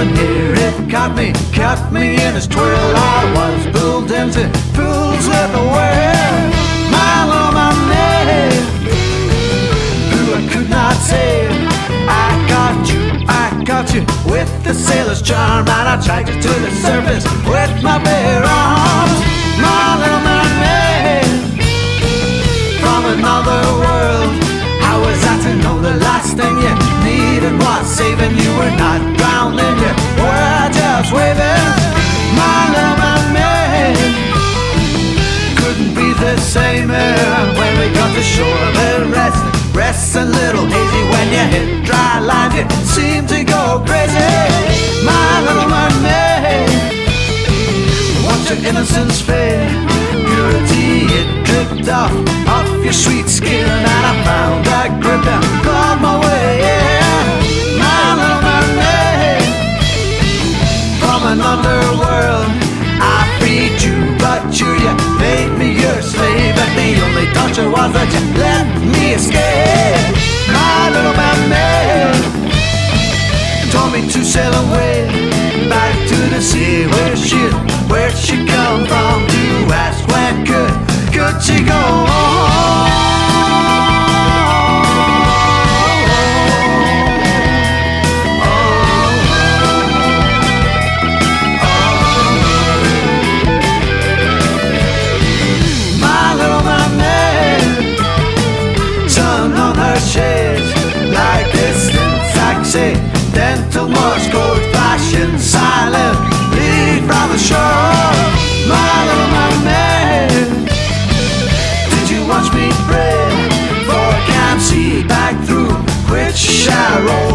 coming here. It caught me, caught me in its twirl. I was Bill Dempsey, fools with a whirl. Mile on my name, who I could not save. I got you, I got you with the sailor's charm. And I dragged you to the surface with my bare arms. Mile on my neck, from another world. a little hazy when you hit dry lines. You seem to go crazy, my little mermaid. Once your innocence fade, purity it dripped off off your sweet skin, and I found that grip and clawed my she go? Dental much good fashion Sharon.